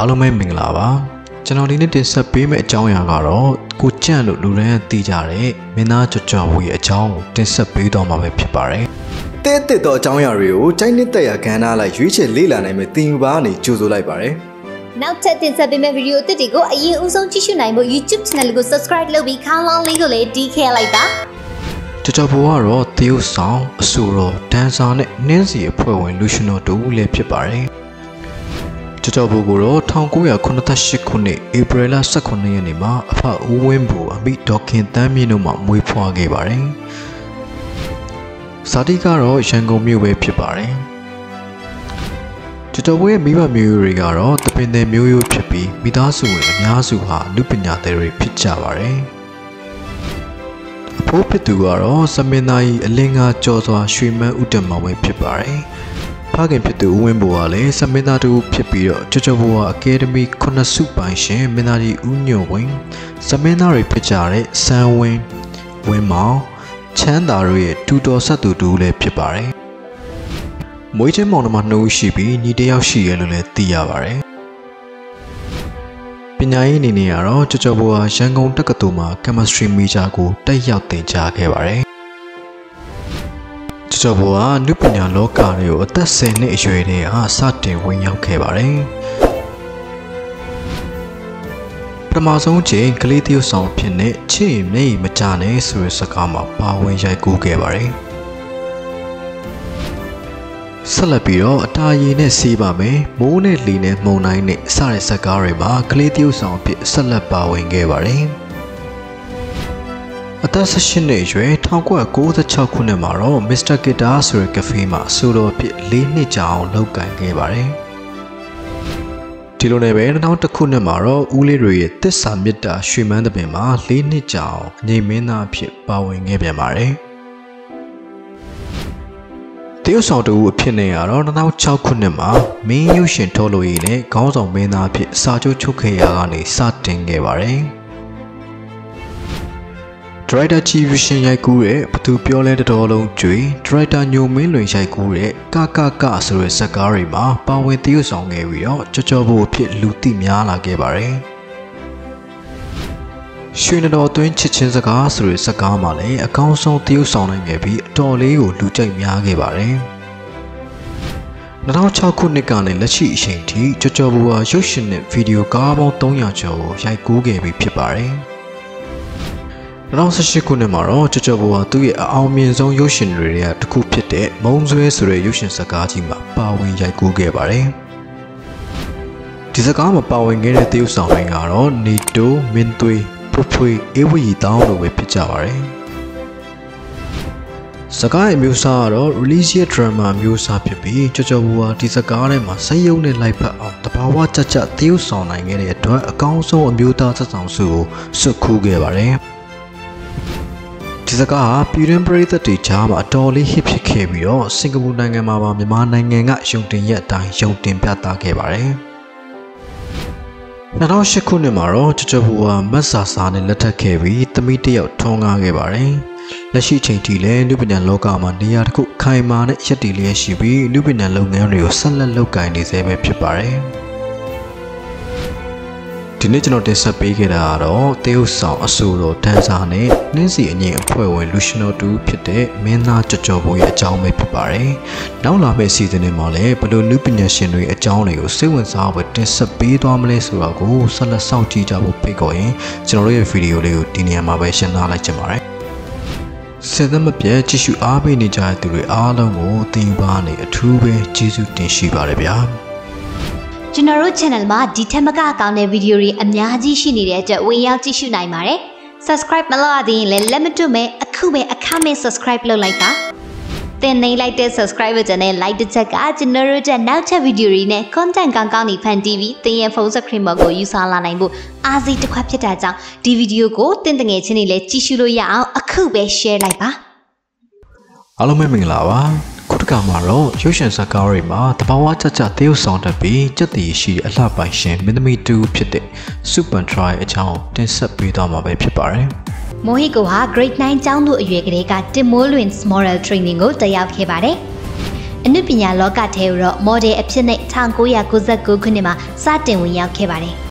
အားလုံးပဲမင်္ဂလာပါကျွန်တော်ဒီနေ့တင်ဆက်ပေးမယ့်အကြောင်းအရာကတော့ကိုကြန့်လို့လူတိုင်းသိကြတဲ့မင်းသားကြော်ကြော်ဝီအကြောင်းကိုတင်ဆက်ပေးတော့မှာပဲဖြစ်ပါတယ်တဲ့တဲ့သောအကြောင်းအရာတွေကိုတိုင်းနှစ်သက်ရာကဏ္ဍလိုက်ရွေးချယ်လေ့လာနိုင်မယ့်သင်ယူပါအနေကြိုဆိုလိုက်ပါတယ်နောက်ထပ်တင်ဆက်ပေးမယ့်ဗီဒီယိုအသစ်တွေကိုအရင်ဦးဆုံးကြည့်ရှုနိုင်ဖို့ YouTube channel ကို subscribe လုပ်ပြီးခေါင်းလောင်းလေးကိုလည်းတီးခဲလိုက်ပါကြော်ကြော်ဘူကတော့သေယုဆောင်အဆိုတော်ဒန်ဆာနဲ့နင်းစီအဖွဲ့ဝင်လူရှင်တော်တူလည်းဖြစ်ပါတယ် ကြော်ကြော်ဘူကတော့1988ခုနှစ်ဧပြီလ18ရက်နေ့မှာအဖဦးဝင်းဘူအမိဒေါခင်တန်းမြင့်တို့မှမွေးဖွားခဲ့ပါတယ်ဇာတိကတော့ရန်ကုန်မြို့ပဲဖြစ်ပါတယ်ကျော်ကျော်ဘွေရဲ့မိဘမျိုးရိုးတွေကတော့တပင်တယ်မျိုးရိုးဖြစ်ပြီးမိသားစုဝင်အများစုဟာလူပညာသည်တွေဖြစ်ကြပါတယ်။အဖိုးဖြစ်သူကတော့စမင်းသားကြီးအလင်းကားကြော်စွာရွှေမန်းဥတ္တမောင်ပဲဖြစ်ပါတယ်။ ဖခင်ဖြစ်သူဦးဝင်းဘိုကလည်းစမင်းသားတူဖြစ်ပြီးတော့ကျော်ကျော်ဘိုကအကယ်ဒမီခုနှစ်စုပိုင်ရှင်မင်းသားကြီးဦးညွန့်ဝင်းစမင်းသားတွေဖြစ်ကြတဲ့စန်းဝင်းဝင်းမောင်ချမ်းသာတို့ရဲ့တူတော်ဆက်သူတူလည်းဖြစ်ပါတယ်။မွေးချင်းမောင်နှမနှစ်ဦးရှိပြီးညီတစ်ယောက်ရှိရလို့လည်းသိရပါတယ်။ပညာရေးအနေနဲ့ကတော့ကြော်ကြော်ဘိုဟာရန်ကုန်တက္ကသိုလ်မှာ chemistry major ကိုတက်ရောက်သင်ကြားခဲ့ပါတယ်။ ကြော်ကြော်ဘိုဟာနုပညာလောကတွေကိုအသက်10နှစ်အရွယ်တည်းဟာစတင်ဝင်ရောက်ခဲ့ပါတယ်။ပထမဆုံးချိန်ကလေးတယောက်ဆောင်ဖြစ်တဲ့ချစ်ရင်မျက်ရည်မကြနဲ့ဆိုတဲ့စကားမှာပါဝင်ရိုက်ကူးခဲ့ပါတယ်။ဆက်လက်ပြီးတော့အတာရည်နဲ့စီးပါမယ်မိုးနဲ့လီနဲ့မှုန်တိုင်းနဲ့စတဲ့ဇက်ကားတွေမှာကလေးတယောက်ဆောင်အဖြစ်ဆက်လက်ပါဝင်ခဲ့ပါတယ် အသက်18နှစ်အရွယ်1996ခုနှစ်မှာတော့ Mr. Guitar ဆိုတဲ့ကဖေးမှာဆိုတော်ဖြစ်၄နှစ်ကြာအောင်လုပ်ကိုင်ခဲ့ပါတယ်ဒီလိုနဲ့ပဲ2000ခုနှစ်မှာတော့ဦးလေးတွေရဲ့တစ္ဆာမေတ္တာရွှေမန်းတပင်မှာ၄နှစ်ကြာအောင်နေမင်းသားအဖြစ်ပါဝင်ခဲ့ပြန်ပါတယ်။တရုတ်ဆောင်တူအဖြစ်နဲ့ကတော့2006ခုနှစ်မှာမင်းရုပ်ရှင်ထုတ်လို့ရည်နဲ့ခေါင်းဆောင်မင်းသားအဖြစ်စာချုပ်ချုပ်ခဲ့ရာကနေစတင်ခဲ့ပါတယ်။ ဒရိုက်တာချီဗီရှင်ရိုက်ကူးတဲ့ဘသူပြောလဲတတော်လုံးကျွေဒရိုက်တာညိုမင်းလွင်ရိုက်ကူးတဲ့ကကကဆိုတဲ့ဇာတ်ကားတွေမှာပါဝင်တရုတ်ဆောင်ခဲ့ပြီးတော့ကြော်ကြော်ဖို့အဖြစ်လူသိများလာခဲ့ပါတယ်။ရွှေနတော်သွင်းချစ်ချင်းစကားဆိုတဲ့စကားမှာလည်းအကောင်းဆုံးသရုပ်ဆောင်နိုင်ခဲ့ပြီးအတော်လေးကိုလူကြိုက်များခဲ့ပါတယ်။2006ခုနှစ်ကနေလက်ရှိအချိန်ထိကြော်ကြော်ဘူဟာရုပ်ရှင်နဲ့ဗီဒီယိုကားပေါင်း300ကျော်ကိုရိုက်ကူးခဲ့ပြီးဖြစ်ပါတယ်။ 2018ခုနှစ်မှာတော့ကြော်ကြော်ဘူဟာသူ့ရဲ့အအောင်မြင်ဆုံးရုပ်ရှင်တွေကတစ်ခုဖြစ်တဲ့မုံဆွဲဆိုတဲ့ရုပ်ရှင်စကားကြီးမှာပါဝင်ရိုက်ကူးခဲ့ပါတယ်။ဒီစကားမှာပါဝင်ခဲ့တဲ့သရုပ်ဆောင်တွေကတော့နေတိုမင်းသွေးဖွဖွေအေးဝရီတောင်းလိုပဲဖြစ်ကြပါတယ်စကားရဲ့မျိုးစားကတော့ religious drama မျိုးစားဖြစ်ပြီးကြော်ကြော်ဘူဟာဒီစကားထဲမှာစိတ်ယုံနဲ့လိုက်ဖက်အောင်တဘာဝကြကြသရုပ်ဆောင်နိုင်ခဲ့တဲ့အတွက်အကောင်းဆုံးအမျိုးသားသက်ဆောင်စုကိုစွတ်ခူးခဲ့ပါတယ် ဒီစကားဟာပြည်တွင်းပရိသတ်တွေကြားမှာအတော်လေး hit ဖြစ်ခဲ့ပြီးတော့စင်ကာပူနိုင်ငံမှာပါမြန်မာနိုင်ငံကယုံတင်ရက်အတိုင်းယုံတင်ပြသခဲ့ပါတယ်။2008ခုနှစ်မှာတော့ချချဘူဟာမတ်ဆာစာနဲ့လက်ထပ်ခဲ့ပြီးသမီးတစ်ယောက်ထွန်းကားခဲ့ပါတယ်။လက်ရှိချိန်ထိလည်းလူပညာလောကမှာနေရာတစ်ခုခိုင်မာနဲ့ရက်တည်လျက်ရှိပြီးလူပညာလုပ်ငန်းတွေကိုဆက်လက်လုပ်ကိုင်နေဆဲပဲဖြစ်ပါတယ်။ ဒီနေ့ကျွန်တော်တင်ဆက်ပေးခဲ့တာကတော့တေးဥဆောင်အဆိုတော်ဒန်ဆာနဲ့နှင်းစီအငင်အဖွဲ့ဝင်လူရှင်တော်တူဖြစ်တဲ့မင်းသားကြော်ကြော်ဘိုးရဲ့အကြောင်းပဲဖြစ်ပါတယ်။နောက်လာမယ့်စီဇန်တွေမှာလည်းဘယ်လိုလူပညာရှင်တွေအကြောင်းတွေကိုစိတ်ဝင်စားဖို့တင်ဆက်ပေးသွားမလဲဆိုတာကိုဆက်လက်စောင့်ကြည့်ကြဖို့ဖိတ်ခေါ်ရင်ကျွန်တော်တို့ရဲ့ဗီဒီယိုလေးကိုဒီနေရာမှာပဲရှင်းပြလိုက်ချင်ပါတယ်။စေသမပြည့်ကြည့်ရှုအားပေးနေကြတဲ့သူတွေအားလုံးကိုသင်ပါနေအထူးပဲကျေးဇူးတင်ရှိပါတယ်ဗျာ။ ကျွန်တော်တို့ channel မှာဒီထက်မကကောင်းတဲ့ဗီဒီယိုတွေအများကြီးရှိနေတဲ့အတွက်ဝင်ရောက်ကြည့်ရှုနိုင်ပါတယ်။ subscribe မလုပ်ရသေးရင်လည်းလက်မတွတ်မဲ့အခုပဲအခမဲ့ subscribe လုပ်လိုက်ပါ။သင်နေလိုက်တဲ့ subscribe button နဲ့ like တစ်ချက်ကကျွန်တော်တို့ရဲ့နောက်ထပ်ဗီဒီယိုတွေနဲ့ content ကောင်းကောင်းတွေဖန်တီးပြီးသင်ရဲ့ဖုန်း screen ပေါ်ကိုယူဆလာနိုင်ဖို့အားစိတ်တစ်ခွက်ဖြစ်တာကြောင့်ဒီဗီဒီယိုကိုသင်တငယ်ချင်းတွေလည်းကြည့်ရှုလို့ရအောင်အခုပဲ share လိုက်ပါ။အားလုံးပဲမင်္ဂလာပါ။ ခုတစ်ခါမှာတော့ရုပ်ရှင်ဇာတ်ကားတွေမှာတဘာဝကြကြသေုပ်ဆောင်တတ်ပြီးစက်တည်ရှိအလှပိုင်ရှင်မင်းသမီးတူဖြစ်တဲ့ Super Try အကြောင်းတင်ဆက်ပေးသွားမှာပဲဖြစ်ပါတယ်။မိုဟီကိုဟာ Grade 9ကျောင်းသူအရွယ်ကလေးကတင်မိုးလွင် Moral Training ကိုတက်ရောက်ခဲ့ပါတယ်။အနုပညာလောကထဲကိုတော့ model အဖြစ်နဲ့1999ခုနှစ်မှာစတင်ဝင်ရောက်ခဲ့ပါတယ်